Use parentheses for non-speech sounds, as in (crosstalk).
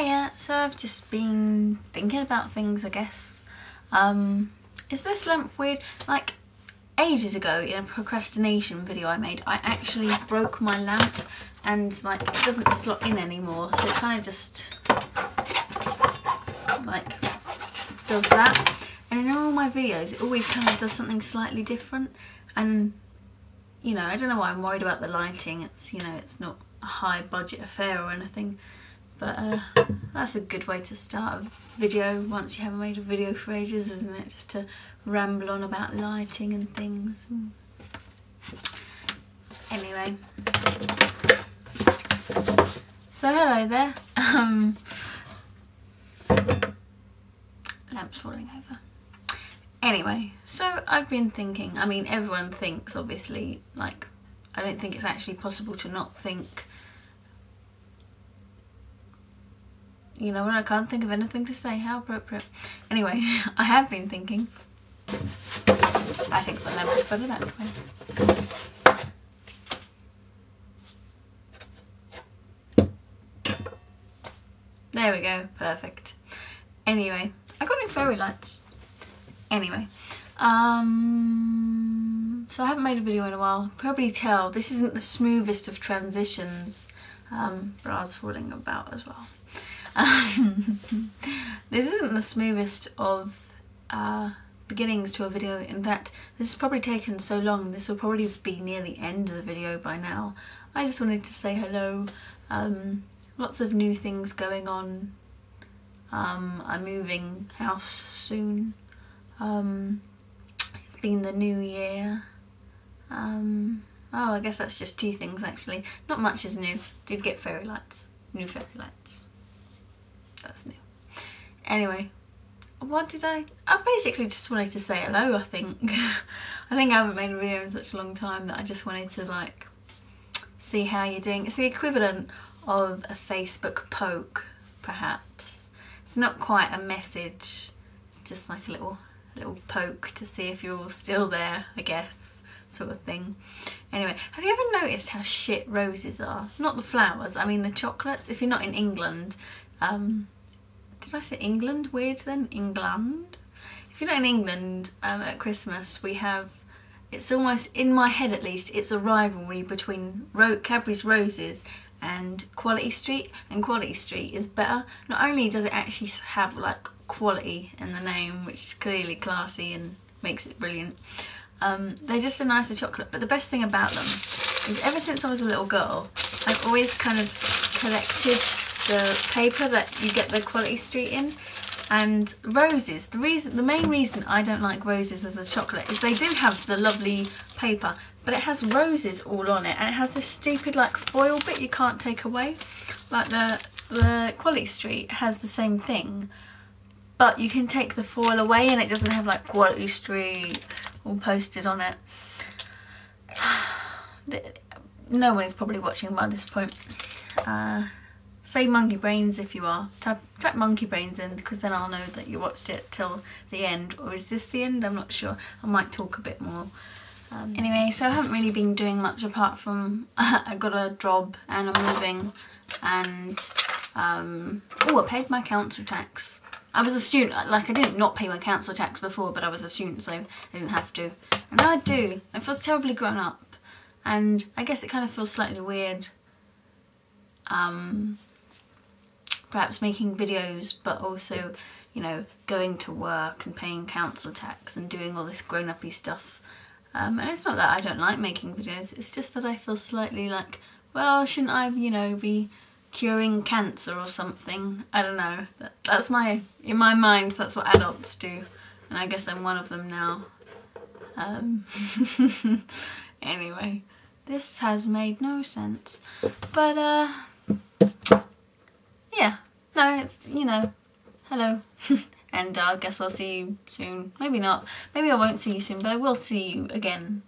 yeah, so I've just been thinking about things, I guess. Um, is this lamp weird? Like, ages ago in a procrastination video I made, I actually broke my lamp and like it doesn't slot in anymore. So it kind of just like does that. And in all my videos, it always kind of does something slightly different. And, you know, I don't know why I'm worried about the lighting. It's, you know, it's not a high budget affair or anything. But uh, that's a good way to start a video once you haven't made a video for ages, isn't it? Just to ramble on about lighting and things. Anyway. So hello there. Um, lamp's falling over. Anyway, so I've been thinking, I mean everyone thinks obviously, like I don't think it's actually possible to not think you know what, I can't think of anything to say, how appropriate. Anyway, (laughs) I have been thinking, I think the lamp is better that way. There we go, perfect. Anyway, I got new fairy lights. Anyway, um, so I haven't made a video in a while. Probably tell this isn't the smoothest of transitions. Um, bra's falling about as well. Um, (laughs) this isn't the smoothest of uh, beginnings to a video in that this has probably taken so long. This will probably be near the end of the video by now. I just wanted to say hello. Um, lots of new things going on. Um, I'm moving house soon. Um, it's been the new year. Um, oh, I guess that's just two things actually. Not much is new. Did get fairy lights. New fairy lights. That's new. Anyway, what did I... I basically just wanted to say hello, I think. (laughs) I think I haven't made a video in such a long time that I just wanted to like see how you're doing. It's the equivalent of a Facebook poke, perhaps. It's not quite a message, it's just like a little little poke to see if you're still there, I guess, sort of thing. Anyway, have you ever noticed how shit roses are? Not the flowers, I mean the chocolates. If you're not in England, um, did I say England? Weird then? England? If you're not in England um, at Christmas, we have it's almost in my head at least it's a rivalry between Ro Cadbury's Roses and Quality Street and Quality Street is better. Not only does it actually have like quality in the name which is clearly classy and makes it brilliant. Um, they're just a nicer chocolate but the best thing about them is ever since I was a little girl I've always kind of collected the paper that you get the Quality Street in and roses. The reason the main reason I don't like roses as a chocolate is they do have the lovely paper but it has roses all on it and it has this stupid like foil bit you can't take away. Like the the Quality Street has the same thing but you can take the foil away and it doesn't have like Quality Street all posted on it. (sighs) No one is probably watching by this point. Uh, say monkey brains if you are type, type monkey brains in because then I'll know that you watched it till the end or is this the end I'm not sure I might talk a bit more um, anyway, so I haven't really been doing much apart from (laughs) I got a job and I'm moving and um, oh I paid my council tax. I was a student, like I didn't not pay my council tax before but I was a student so I didn't have to. And now I do. It feels terribly grown up and I guess it kind of feels slightly weird um, perhaps making videos but also you know going to work and paying council tax and doing all this grown-uppy stuff um, and it's not that I don't like making videos, it's just that I feel slightly like, well, shouldn't I, you know, be curing cancer or something? I don't know. That, that's my, in my mind, that's what adults do. And I guess I'm one of them now. Um, (laughs) anyway, this has made no sense. But, uh. No, it's, you know, hello. (laughs) and I uh, guess I'll see you soon. Maybe not. Maybe I won't see you soon, but I will see you again